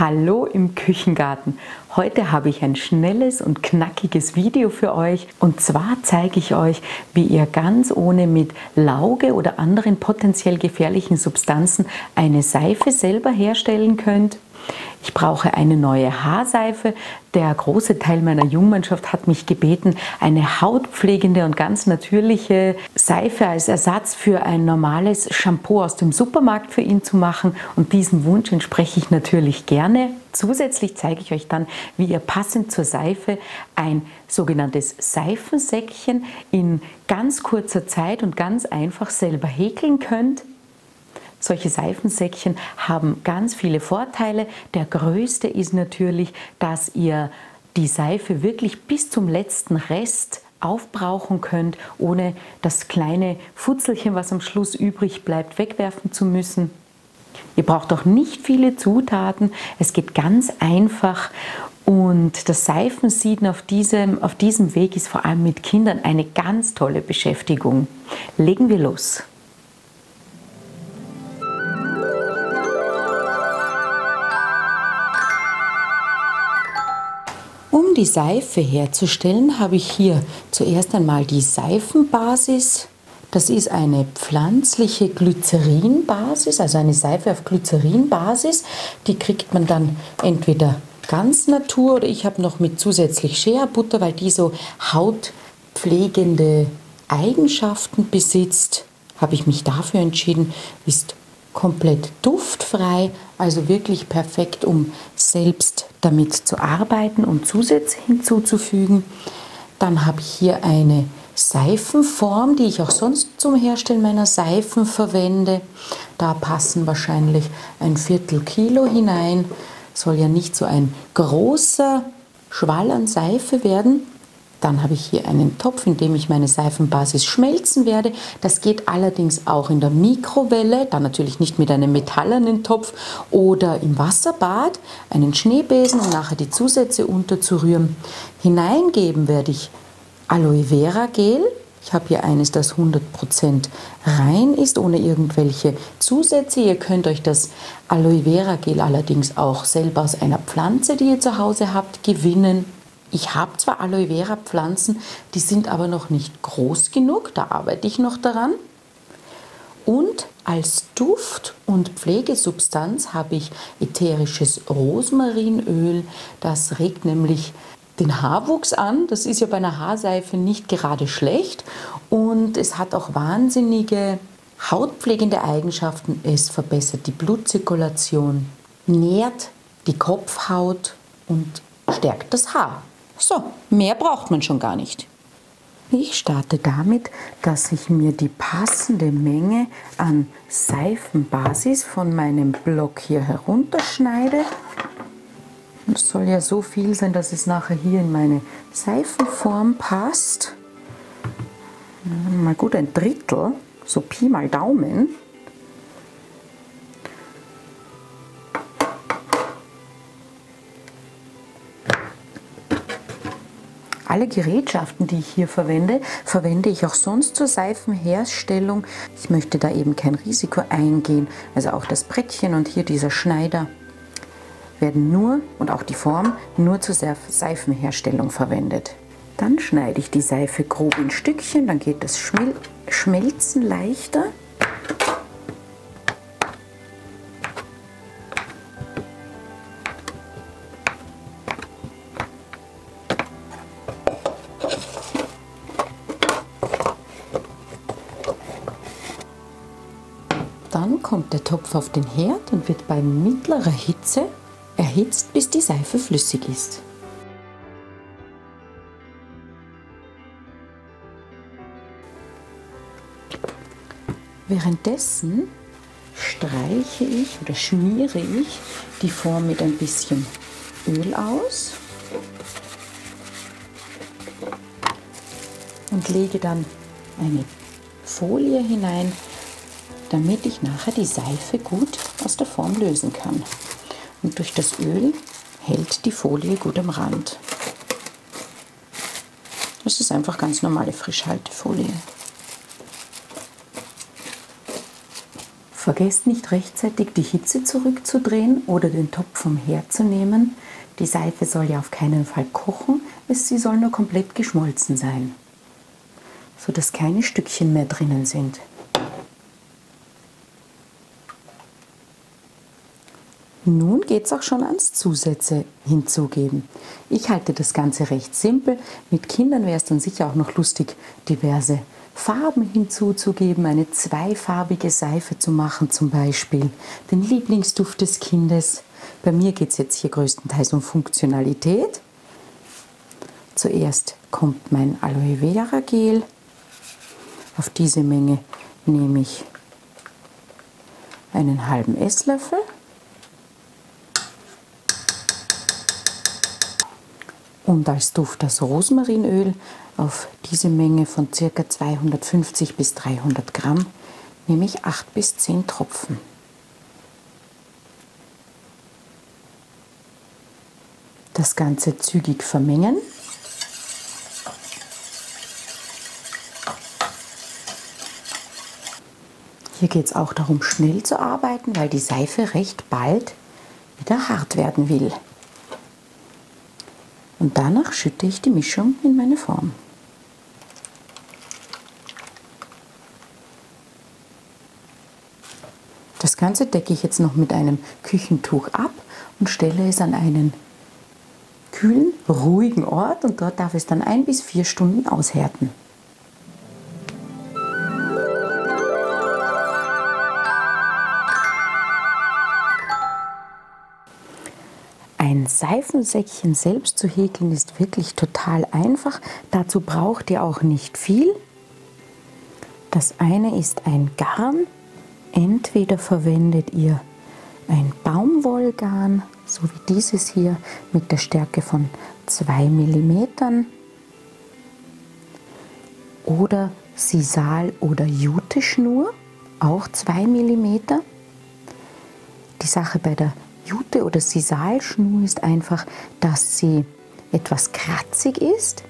Hallo im Küchengarten. Heute habe ich ein schnelles und knackiges Video für euch. Und zwar zeige ich euch, wie ihr ganz ohne mit Lauge oder anderen potenziell gefährlichen Substanzen eine Seife selber herstellen könnt. Ich brauche eine neue Haarseife. Der große Teil meiner Jungmannschaft hat mich gebeten, eine hautpflegende und ganz natürliche Seife als Ersatz für ein normales Shampoo aus dem Supermarkt für ihn zu machen. Und diesem Wunsch entspreche ich natürlich gerne. Zusätzlich zeige ich euch dann, wie ihr passend zur Seife ein sogenanntes Seifensäckchen in ganz kurzer Zeit und ganz einfach selber häkeln könnt. Solche Seifensäckchen haben ganz viele Vorteile. Der größte ist natürlich, dass ihr die Seife wirklich bis zum letzten Rest aufbrauchen könnt, ohne das kleine Futzelchen, was am Schluss übrig bleibt, wegwerfen zu müssen. Ihr braucht auch nicht viele Zutaten. Es geht ganz einfach. Und das Seifensieden auf diesem, auf diesem Weg ist vor allem mit Kindern eine ganz tolle Beschäftigung. Legen wir los. Um die Seife herzustellen, habe ich hier zuerst einmal die Seifenbasis. Das ist eine pflanzliche Glycerinbasis, also eine Seife auf Glycerinbasis. Die kriegt man dann entweder ganz Natur oder ich habe noch mit zusätzlich Shea-Butter, weil die so hautpflegende Eigenschaften besitzt, habe ich mich dafür entschieden. Ist komplett duftfrei, also wirklich perfekt, um selbst damit zu arbeiten und Zusätze hinzuzufügen. Dann habe ich hier eine Seifenform, die ich auch sonst zum Herstellen meiner Seifen verwende. Da passen wahrscheinlich ein Viertel Kilo hinein. Soll ja nicht so ein großer Schwall an Seife werden. Dann habe ich hier einen Topf, in dem ich meine Seifenbasis schmelzen werde. Das geht allerdings auch in der Mikrowelle, dann natürlich nicht mit einem metallenen Topf oder im Wasserbad, einen Schneebesen und nachher die Zusätze unterzurühren. Hineingeben werde ich Aloe Vera Gel. Ich habe hier eines, das 100% rein ist, ohne irgendwelche Zusätze. Ihr könnt euch das Aloe Vera Gel allerdings auch selber aus einer Pflanze, die ihr zu Hause habt, gewinnen. Ich habe zwar Aloe Vera Pflanzen, die sind aber noch nicht groß genug, da arbeite ich noch daran. Und als Duft- und Pflegesubstanz habe ich ätherisches Rosmarinöl. Das regt nämlich den Haarwuchs an. Das ist ja bei einer Haarseife nicht gerade schlecht. Und es hat auch wahnsinnige hautpflegende Eigenschaften. Es verbessert die Blutzirkulation, nährt die Kopfhaut und stärkt das Haar. So, mehr braucht man schon gar nicht. Ich starte damit, dass ich mir die passende Menge an Seifenbasis von meinem Block hier herunterschneide. Das soll ja so viel sein, dass es nachher hier in meine Seifenform passt. Mal gut ein Drittel, so Pi mal Daumen. Alle Gerätschaften, die ich hier verwende, verwende ich auch sonst zur Seifenherstellung. Ich möchte da eben kein Risiko eingehen. Also auch das Brettchen und hier dieser Schneider werden nur und auch die Form nur zur Seifenherstellung verwendet. Dann schneide ich die Seife grob in Stückchen, dann geht das Schmelzen leichter. Dann kommt der Topf auf den Herd und wird bei mittlerer Hitze erhitzt, bis die Seife flüssig ist. Währenddessen streiche ich oder schmiere ich die Form mit ein bisschen Öl aus und lege dann eine Folie hinein, damit ich nachher die Seife gut aus der Form lösen kann. Und durch das Öl hält die Folie gut am Rand. Das ist einfach ganz normale Frischhaltefolie. Vergesst nicht rechtzeitig die Hitze zurückzudrehen oder den Topf vom Herd zu nehmen. Die Seife soll ja auf keinen Fall kochen, sie soll nur komplett geschmolzen sein, sodass keine Stückchen mehr drinnen sind. Nun geht es auch schon ans Zusätze hinzugeben. Ich halte das Ganze recht simpel. Mit Kindern wäre es dann sicher auch noch lustig, diverse Farben hinzuzugeben, eine zweifarbige Seife zu machen zum Beispiel, den Lieblingsduft des Kindes. Bei mir geht es jetzt hier größtenteils um Funktionalität. Zuerst kommt mein Aloe Vera Gel. Auf diese Menge nehme ich einen halben Esslöffel. Und als Duft das Rosmarinöl. Auf diese Menge von ca. 250 bis 300 Gramm nehme ich 8 bis 10 Tropfen. Das Ganze zügig vermengen. Hier geht es auch darum, schnell zu arbeiten, weil die Seife recht bald wieder hart werden will. Und danach schütte ich die Mischung in meine Form. Das Ganze decke ich jetzt noch mit einem Küchentuch ab und stelle es an einen kühlen, ruhigen Ort und dort darf es dann ein bis vier Stunden aushärten. Seifensäckchen selbst zu häkeln ist wirklich total einfach. Dazu braucht ihr auch nicht viel. Das eine ist ein Garn. Entweder verwendet ihr ein Baumwollgarn, so wie dieses hier mit der Stärke von 2 mm, oder Sisal oder Jute-Schnur, auch 2 mm. Die Sache bei der Jute oder Sisalschnur ist einfach, dass sie etwas kratzig ist.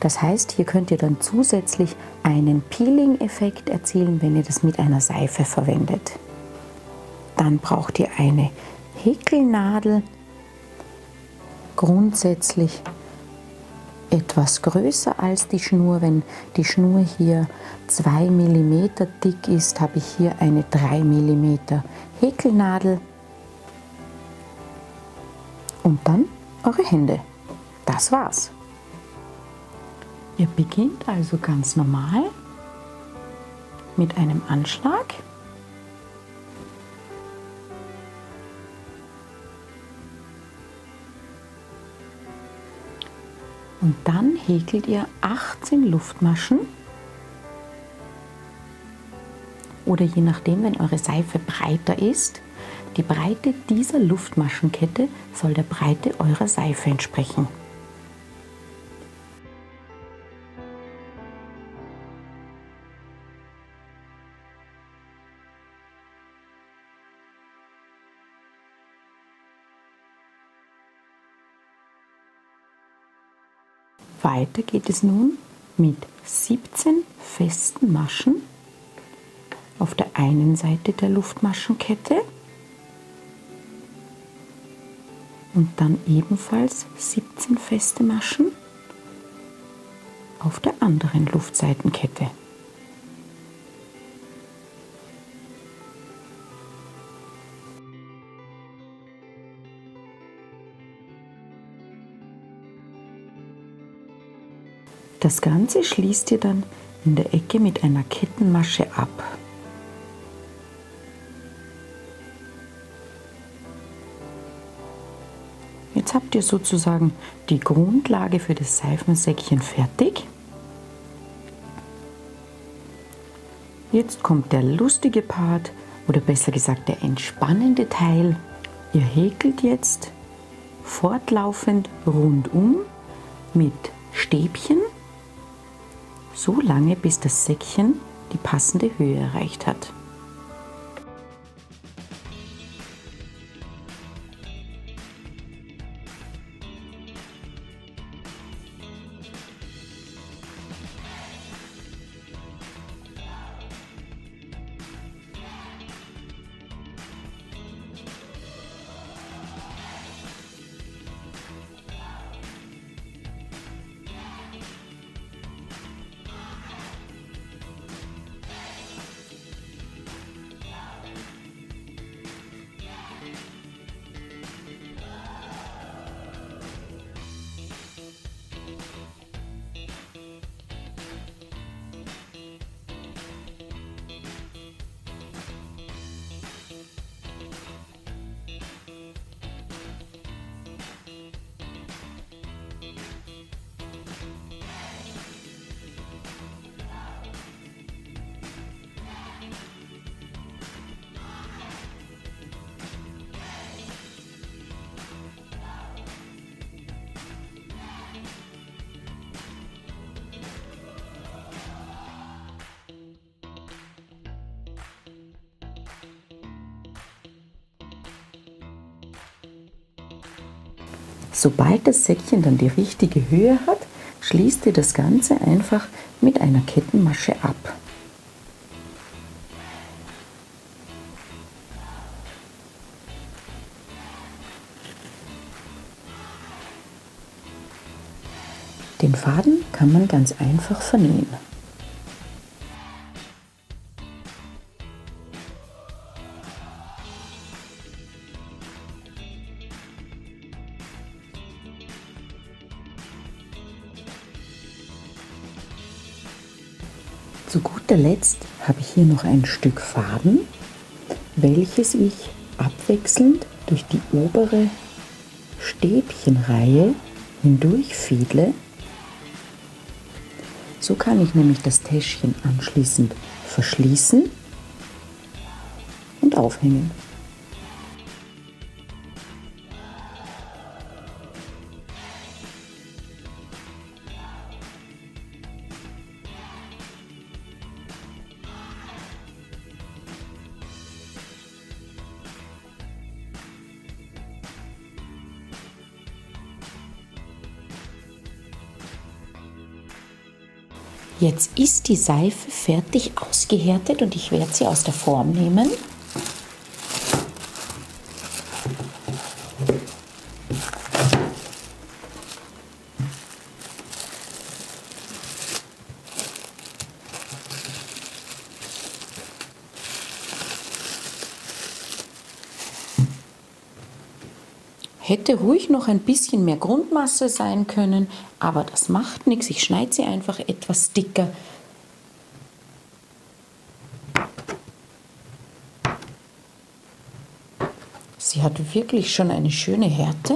Das heißt, hier könnt ihr dann zusätzlich einen Peeling-Effekt erzielen, wenn ihr das mit einer Seife verwendet. Dann braucht ihr eine Häkelnadel, grundsätzlich etwas größer als die Schnur. Wenn die Schnur hier 2 mm dick ist, habe ich hier eine 3 mm Häkelnadel und dann eure Hände. Das war's. Ihr beginnt also ganz normal mit einem Anschlag. Und dann häkelt ihr 18 Luftmaschen oder je nachdem, wenn eure Seife breiter ist, die Breite dieser Luftmaschenkette soll der Breite eurer Seife entsprechen. Weiter geht es nun mit 17 festen Maschen auf der einen Seite der Luftmaschenkette und dann ebenfalls 17 feste Maschen auf der anderen Luftseitenkette. Das Ganze schließt ihr dann in der Ecke mit einer Kettenmasche habt ihr sozusagen die Grundlage für das Seifensäckchen fertig. Jetzt kommt der lustige Part oder besser gesagt der entspannende Teil. Ihr häkelt jetzt fortlaufend rundum mit Stäbchen so lange, bis das Säckchen die passende Höhe erreicht hat. Sobald das Säckchen dann die richtige Höhe hat, schließt ihr das Ganze einfach mit einer Kettenmasche ab. Den Faden kann man ganz einfach vernähen. Zu guter Letzt habe ich hier noch ein Stück Faden, welches ich abwechselnd durch die obere Stäbchenreihe hindurchfiedle. So kann ich nämlich das Täschchen anschließend verschließen und aufhängen. Jetzt ist die Seife fertig ausgehärtet und ich werde sie aus der Form nehmen. Hätte ruhig noch ein bisschen mehr Grundmasse sein können, aber das macht nichts. Ich schneide sie einfach etwas dicker. Sie hat wirklich schon eine schöne Härte.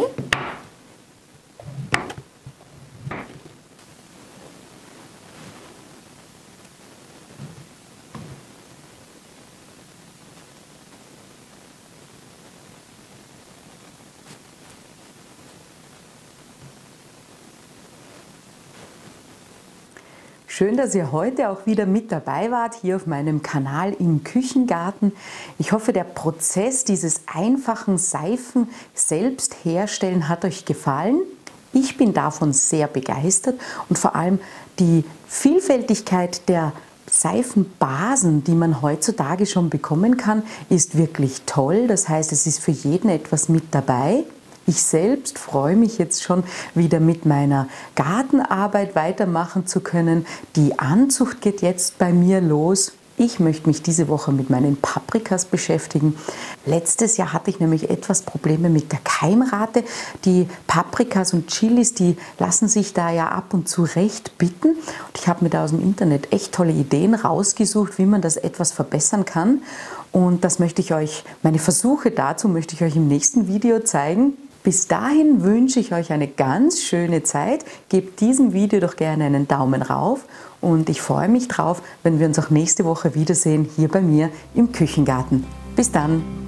Schön, dass ihr heute auch wieder mit dabei wart, hier auf meinem Kanal im Küchengarten. Ich hoffe, der Prozess dieses einfachen Seifen selbst herstellen hat euch gefallen. Ich bin davon sehr begeistert und vor allem die Vielfältigkeit der Seifenbasen, die man heutzutage schon bekommen kann, ist wirklich toll. Das heißt, es ist für jeden etwas mit dabei. Ich selbst freue mich jetzt schon wieder mit meiner Gartenarbeit weitermachen zu können. Die Anzucht geht jetzt bei mir los. Ich möchte mich diese Woche mit meinen Paprikas beschäftigen. Letztes Jahr hatte ich nämlich etwas Probleme mit der Keimrate. Die Paprikas und Chilis, die lassen sich da ja ab und zu recht bitten. Und ich habe mir da aus dem Internet echt tolle Ideen rausgesucht, wie man das etwas verbessern kann. Und das möchte ich euch, meine Versuche dazu möchte ich euch im nächsten Video zeigen. Bis dahin wünsche ich euch eine ganz schöne Zeit. Gebt diesem Video doch gerne einen Daumen rauf und ich freue mich drauf, wenn wir uns auch nächste Woche wiedersehen hier bei mir im Küchengarten. Bis dann!